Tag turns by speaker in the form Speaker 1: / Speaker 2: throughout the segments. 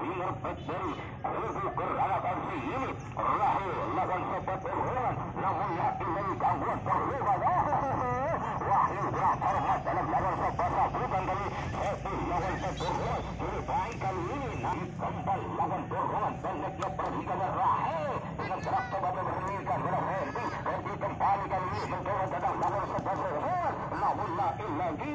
Speaker 1: viiarpatbel ruukuralakabsiin rahe lagansapatorhoan lamunya ilaika watorluvada wahyu graharmat alag lagansapasa bukangali hepi lagansatorhoan nirvaikaliini naikambal lagantorhoan tangatya pravikavarahe nagraptabababrirka nirahenti hepi kampalikalii mentorakadang lagansapatorhoan lamunya ilagi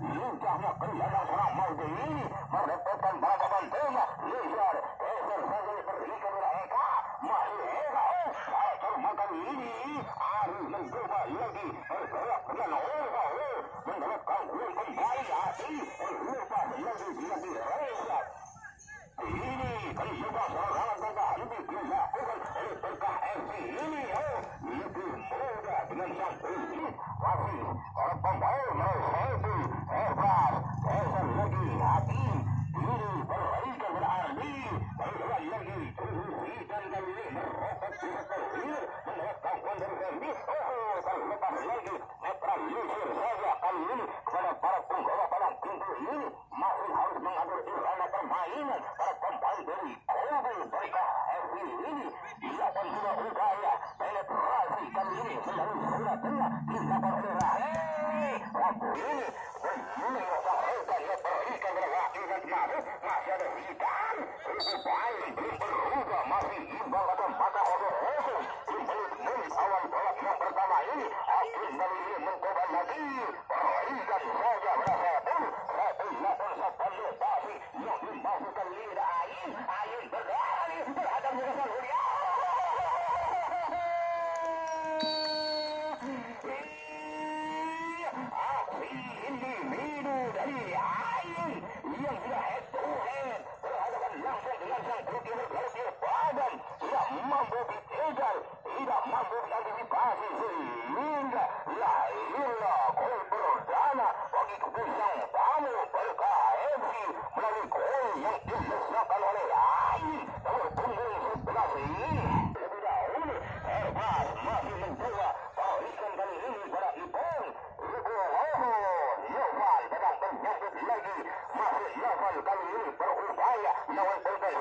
Speaker 1: Liga na criança na maldinha, mas depois também levantou na liga. Mr. வணக்கம்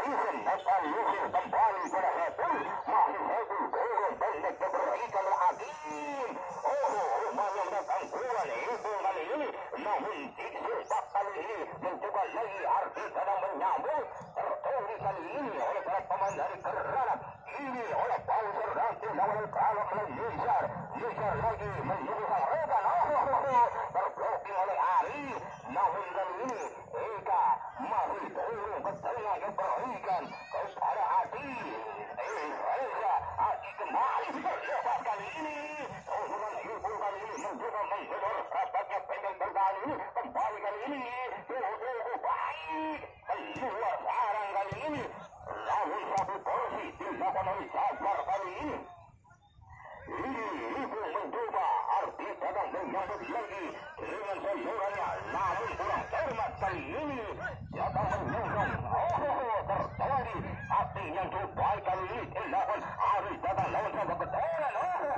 Speaker 1: Polkasisen Noval Yusuf kembali pada masih Hepul turun pendek diberikan oleh Akim Oh rupanya mendatang kuat Ibu kali ini namun disertak kali ini mencoba lagi Arti sedang menyambut tertolong kali ini oleh para pemain dari Keranap ini oleh Bowser nanti lawan kalau oleh Nizar Nizar berikan kepada Adi eh Reza Adi kembali lepas kali ini Turunan ibu kali ini. Mencoba menghibur rapatnya pendek berkali ini. Kembali kali ini. Tunggu baik. Keluar sarang kali ini. Namun satu porsi dilakukan oleh Jafar kali ini. Ibu mencoba arti sedang menyambut lagi dengan sayurannya. Namun kurang cermat kali ini. Menyusun oh Daddy, I've been young to boy can eat in love. How is that alone from the door and oh!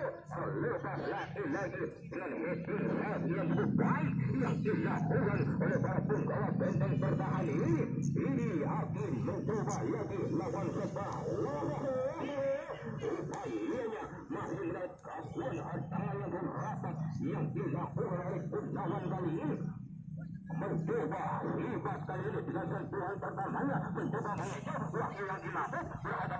Speaker 1: Allah ilahi yang mencoba kali ini dengan sentuhan pertamanya mencoba mengejar wakil yang dimaksud berada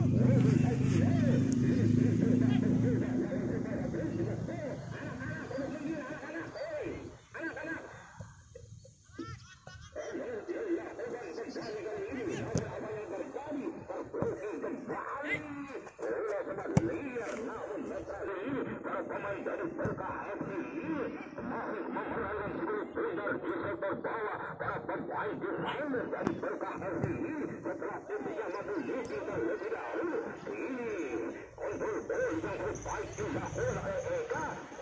Speaker 1: bola para Paraguai de Ramos, ali foi o cartão de Lili, contra a Tênis chamado Lili, da Lili Gaúcho, Lili, com dois, dois, não foi pai que já foi na EEK,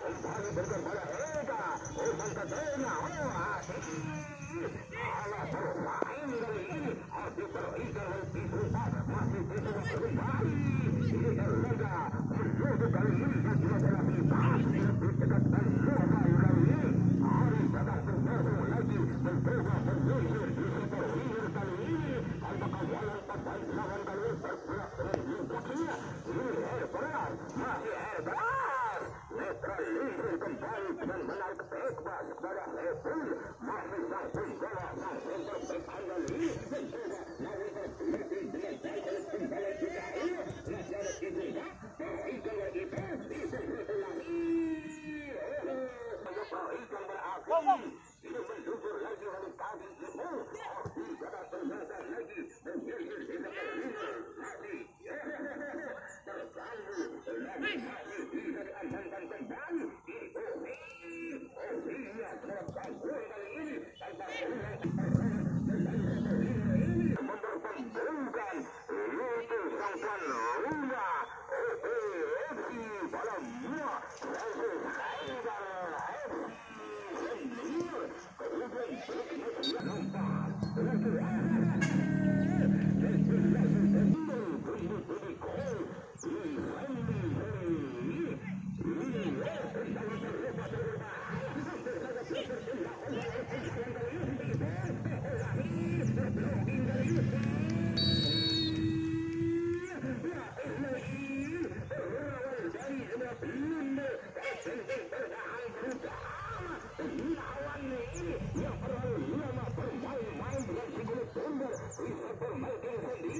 Speaker 1: o Vale do Carvalho, Ega, o Santa Tena, ó, Lili, Right. இது பெரும் மதத்தில் சொல்லி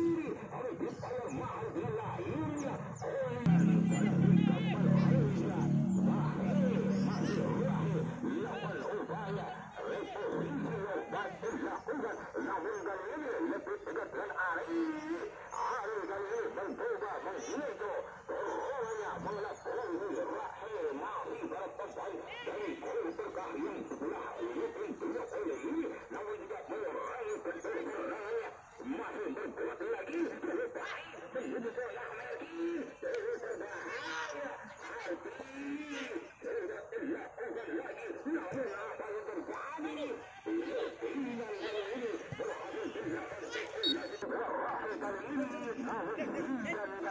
Speaker 1: அதை விற்பயர் மகள்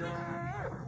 Speaker 1: Yeah.